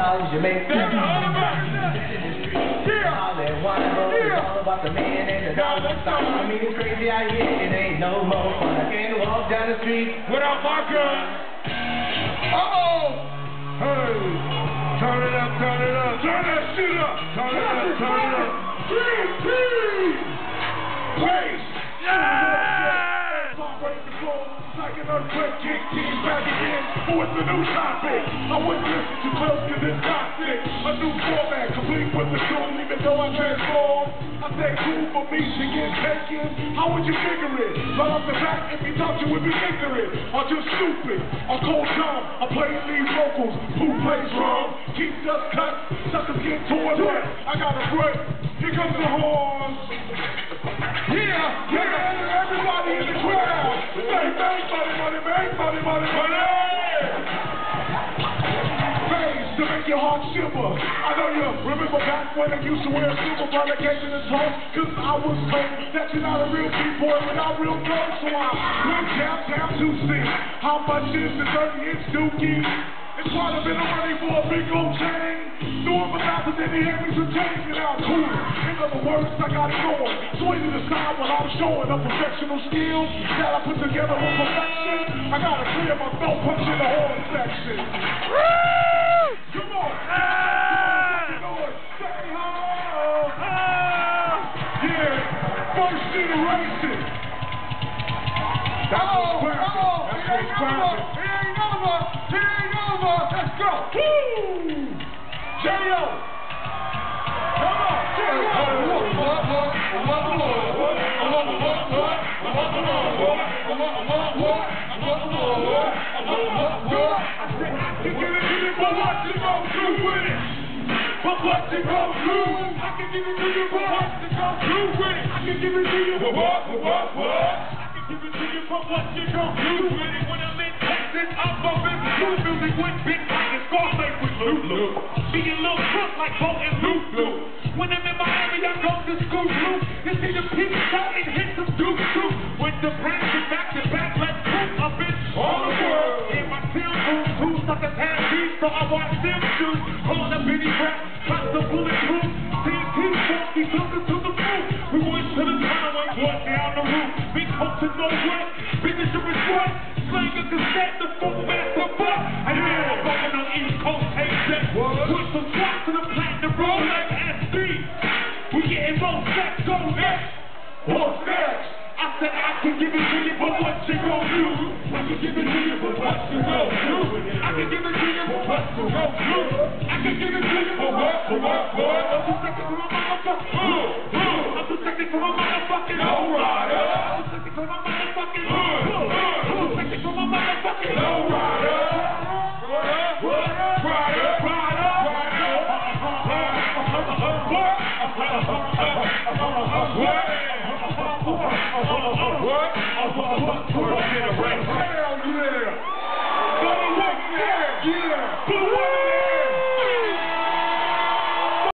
How's you make All that wine is all about the man and the dollar sign. I mean, it's crazy out here, it ain't no more fun. I can't walk down the street without my gun. Uh-oh! Hey, turn it up, turn it up. Turn that shit up. Turn it up, turn it up. Three, Place. Earthquake, King Tee's back again. It's a new topic. I wouldn't listen too close to this toxic. A new format, complete with the tune, even though I transform. I say cool for me to get taken. How would you figure it? Right off the back, if you thought you would be ignorant, or just stupid, or cold dumb, I play these vocals. Who plays wrong? Keeps us cut, suckers get torn. I got a break. Here comes the horns. Money, money, money, money. Face to make your heart shiver. I know you remember back when they used to wear silver fornication and home. Cause I was told that you're not a real B-boy without real clothes. So I went downtown to see how much is the 30 inch dookie. It's quite a bit of money for a big old chain. New Orleans, then he had me some change and I'm cool. In other words, I got it going. To the side while I'm showing up professional skills that I put together with perfection. I gotta clear my throat, punch in the horn section. Come on. Say ho. Yeah, first generation. That's oh, what's classic. oh, That's it what's classic. over. It ain't over. It ain't over. Let's go. Woo! Jayo But what you gon' do? I can give it to you, but what you gon' do with it? I can give it to you, but what, what, what, what? I can give it to you, but what you gon' do with it? When I'm in Texas, I'm bumping blue music with Big Mike and Scarface with Luke. Being little crook like Bo and Luke. When I'm in Miami, I go to school Luke. You see the people shout hit suckers have beef, so I watch them shoot. On the bitty rap, got the bulletproof. TNT, funky, talking to the moon. We went to the and went down the roof. Big hope to know what, business to what. Slang a cassette, the funk master buck. And now I'm bumping on East Coast, take that. Put some shots to the platinum roll like SB. We getting more sex, go next. What's next? I said I can give it to you, but what you gon' do? I can give it to you, but what you gon' do? I can give it to you, but what you gon' do? I can give it to you, but what, but what, what? I'm protected from a motherfucking, uh, I'm protected from a motherfucking low rider. I'm protected from a motherfucking, uh, I'm protected from a motherfucking rider. Rider, Hell yeah! Go to work, yeah, yeah. Put